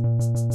Música